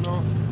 Milano